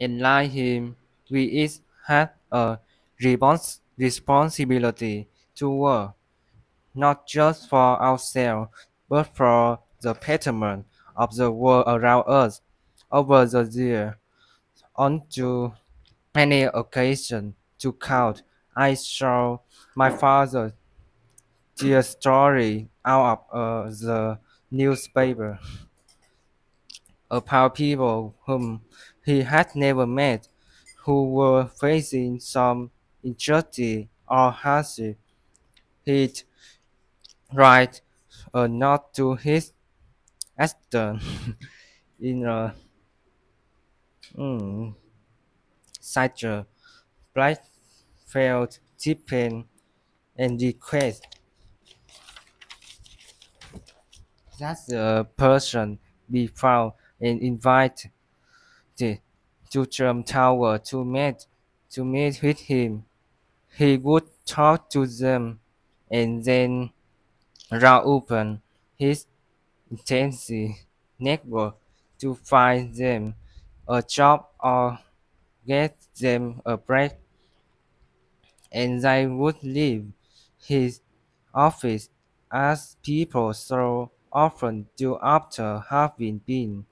Unlike him, we each had a respons- responsibility to work, not just for ourselves, but for the betterment of the world around us. Over the years, on too many occasions to count, I saw my father tear story out of uh, the newspaper about people whom he had never met who were facing some injustice or hardship. He'd write a note to his assistant in a mm, signature, black felt tip pen, and request that the person be found and invited to Trump Tower to meet to meet with him. He would talk to them and then round open his intensive network to find them a job or get them a break, and they would leave his office as people so often do after having been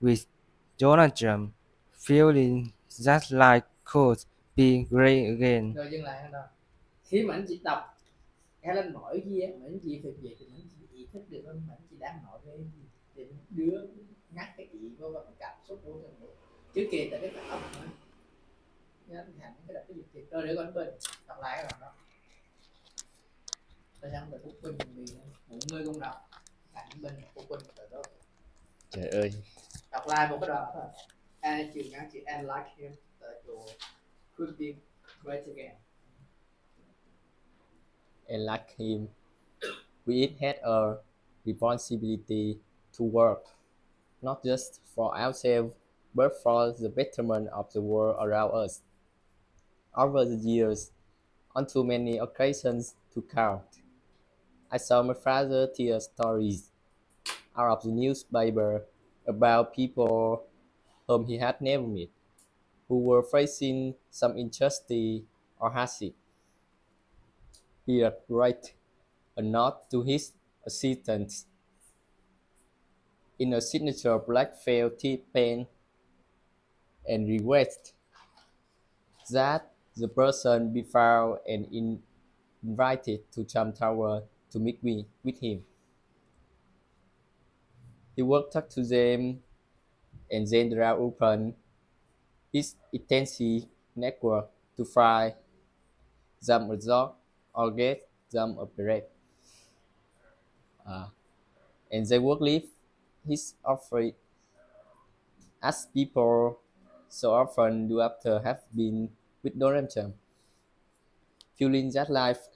with Donald Trump, feeling that life could be great again. rồi dừng lại đó khi mà anh chị đọc Ellen nổi gì á mà anh chị phải về thì anh chị ý thức được hơn mà anh chị đang nói về cái gì. Thì đưa ngắt cái ý vô và cảm xúc vô trong đấy chứ kể tại cái âm nữa. Nhá thì hẳn cái đọc cái gì thì rồi để con bình đọc lại cái đoạn đó. Tại sao không phúc bình vì một người cũng đọc. Cảnh bình phúc bình ở đó Trời ơi, đoạn thôi. And chữ ngắn chữ and like him chỗ could be great again. And like him, we had a responsibility to work, not just for ourselves, but for the betterment of the world around us. Over the years, on too many occasions to count, I saw my father tell stories out of the newspaper about people whom he had never met, who were facing some injustice or hardship. He would write a note to his assistant in a signature black felt tip pen and request that the person be found and in- invited to Trump Tower to meet me, with him. He would talk to them and then draw open his extensive network to find them job or get them break. Uh, and they would leave his offer as people so often do after have been with Trump, feeling that life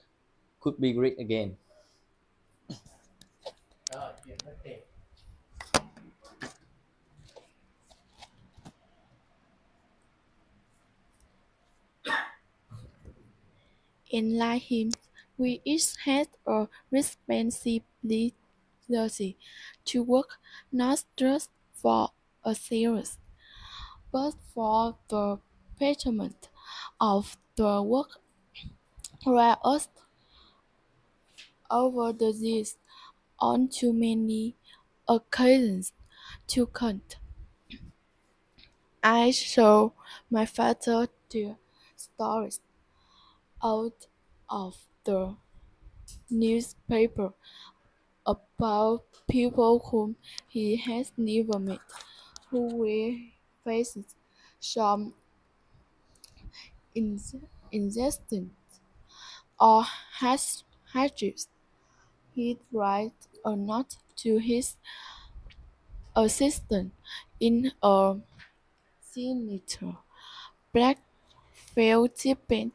could be great again. Like him, we each had a responsibility to work not just for ourselves, but for the betterment of the work us. Over the years, on too many occasions to count, I saw my father tell stories out of the newspaper about people whom he has never met, who were facing some injustice or hardships. He'd write a note to his assistant in a signature black felt pen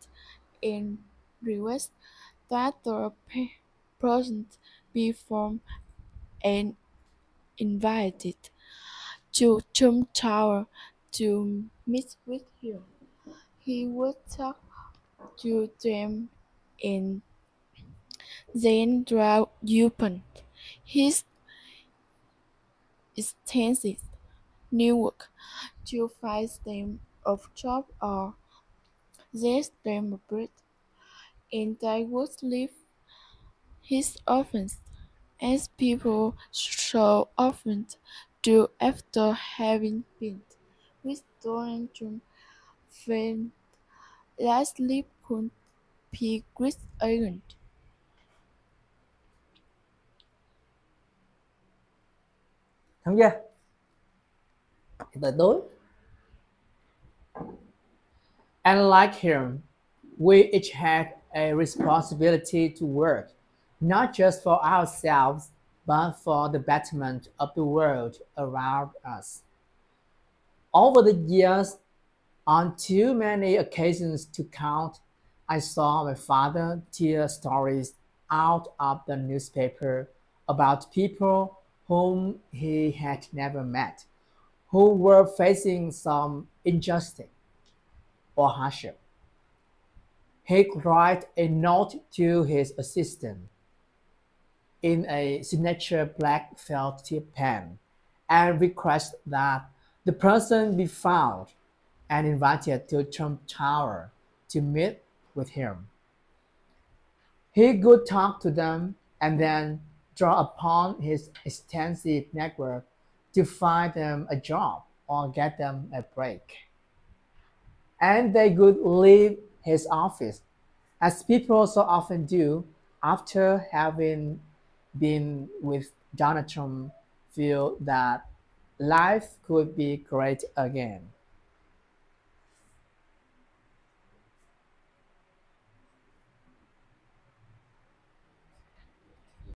and request that the person be found and invited to Trump Tower to meet with him. He would talk to them and then draw open his extensive new work to find them a job or them a break. And they would leave his office, as people so often do after having been with Donald Trump when last sleep could be great again. Xong chưa? Tới tối. And like him, we each had a responsibility to work, not just for ourselves, but for the betterment of the world around us. Over the years, on too many occasions to count, I saw my father tear stories out of the newspaper about people whom he had never met, who were facing some injustice or hardship. He could write a note to his assistant in a signature black felt tip pen and request that the person be found and invited to Trump Tower to meet with him. He could talk to them and then draw upon his extensive network to find them a job or get them a break. And they would leave his office, as people so often do after having been with Donald Trump, feel that life could be great again.